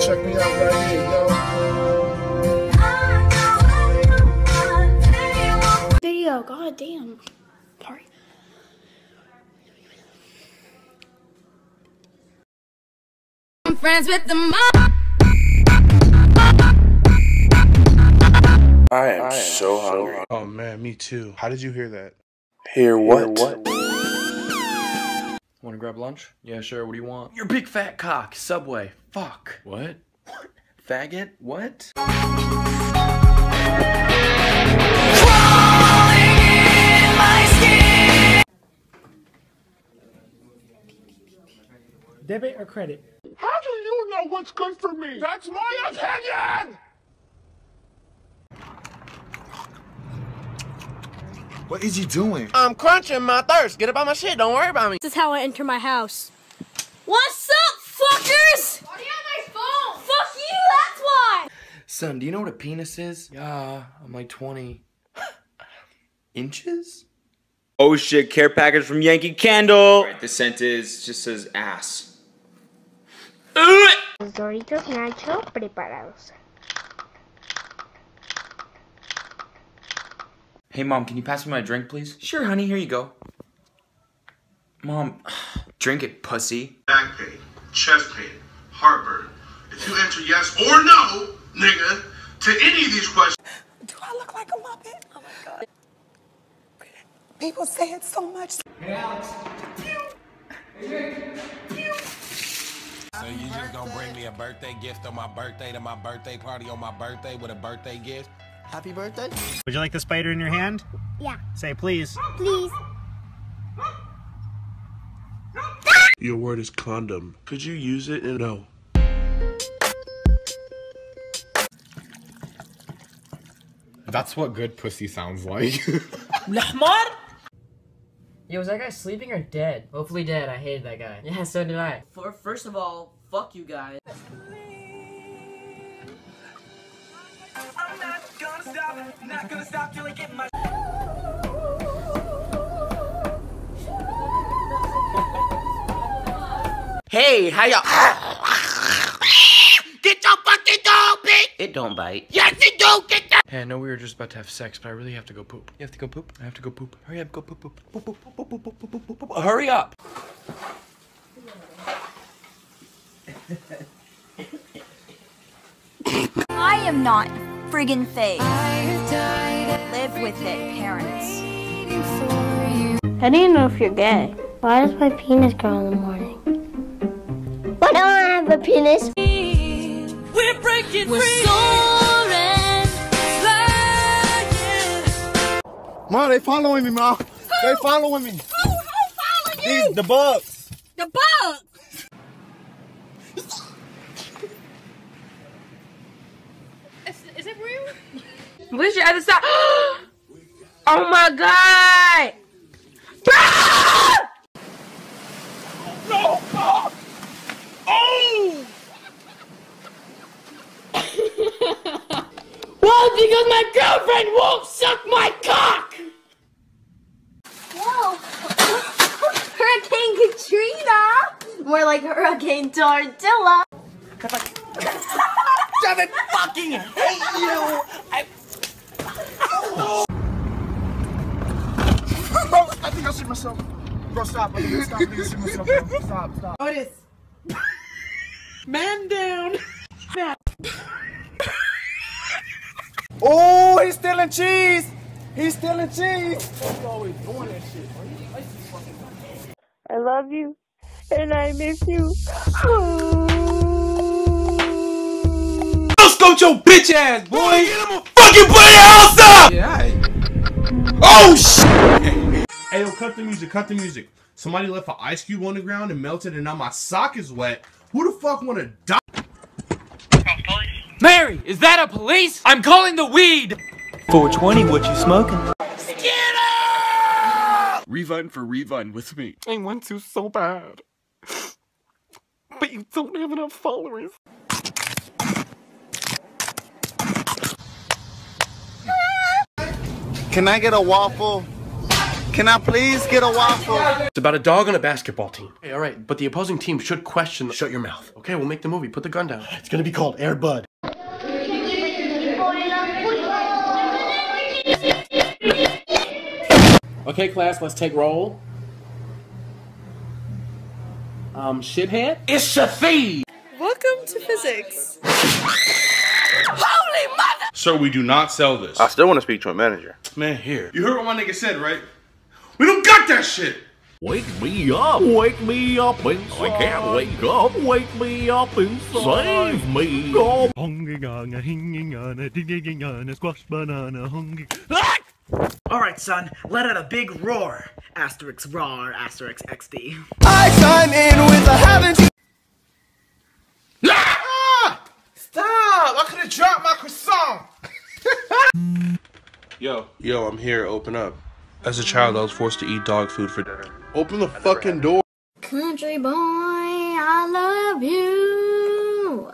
check me out right here, yo. Video, god damn. Sorry. I'm friends with the mom. I am so hungry. Oh man, me too. How did you hear that? Hear what? what? Want to grab lunch? Yeah, sure. What do you want? Your big fat cock. Subway. Fuck. What? What? Faggot? What? Debit or credit? How do you know what's good for me? That's my opinion! What is he doing? I'm crunching my thirst. Get up on my shit. Don't worry about me. This is how I enter my house. What's up, fuckers? Why do you have my phone? Fuck you, that's why! Son, do you know what a penis is? Yeah, I'm like 20 inches? Oh shit, care package from Yankee Candle. Right, the scent is just says ass. Los Doritos Nacho preparados. Hey mom, can you pass me my drink, please? Sure, honey, here you go. Mom, drink it, pussy. back pain, chest pain, heartburn. If you answer yes or no, nigga, to any of these questions, Do I look like a Muppet? Oh my god. People say it so much. So you just gonna bring me a birthday gift on my birthday to my birthday party on my birthday with a birthday gift? Happy birthday. Would you like the spider in your hand? Yeah. Say please. Please. Your word is condom. Could you use it in no? That's what good pussy sounds like. Yo, was that guy sleeping or dead? Hopefully dead. I hated that guy. Yeah, so did I. For first of all, fuck you guys. Hey, how y'all? Get your fucking dog, bitch! It don't bite. Yes, it do. Get that. Hey, I know we were just about to have sex, but I really have to go poop. You have to go poop? I have to go poop. Hurry up, go poop, poop, poop, poop, poop, poop, poop, poop, poop, poop, poop. Hurry up! I am not friggin' fake. Live with it, parents. How do you know if you're gay? Why does my penis grow in the morning? Why don't I have a penis? We're breaking We're free. Ma, they following me, Ma. They following me. Who, who following you? These the bugs. The bug. is, is it real? Where's your other side? oh my god! No! Oh! oh! Well, because my girlfriend won't suck my cock! Whoa! Hurricane Katrina! More like Hurricane Tortilla. Seven fucking hate you. I Bro, I think I see myself. Bro, stop. I think I stop. I think I see myself. Bro. Stop, stop. Otis. Man down. Oh, he's stealing cheese. He's stealing cheese. He's always doing that shit. I love you, and I miss you. Scout your bitch ass, boy! Fucking play your house up! yeah. Oh shit! Hey, yo, cut the music. Cut the music. Somebody left an ice cube on the ground and melted, and now my sock is wet. Who the fuck want to die? Mary, is that a police? I'm calling the weed! 420, what you smoking? Skinner! Revine for Revine with me. I want to so bad. But you don't have enough followers. Can I get a waffle? Can I please get a waffle? It's about a dog on a basketball team. Hey, all right, but the opposing team should question. Shut your mouth. Okay, we'll make the movie. Put the gun down. It's gonna be called Air Bud. Okay, class, let's take roll. Um, shithead? It's Shafi! Welcome to physics. Holy! Sir, we do not sell this. I still want to speak to a manager. Man, here. You heard what my nigga said, right? We don't got that shit! Wake me up, wake me up inside. I can't wake up, wake me up inside. Save me. Go. squash banana, hungry. Ah! Alright, son, let out a big roar. asterisk roar, asterisk XD. I chime in with a haven't Yo. Yo, I'm here. Open up. As a child, I was forced to eat dog food for dinner. Open the fucking door. Country boy, I love you.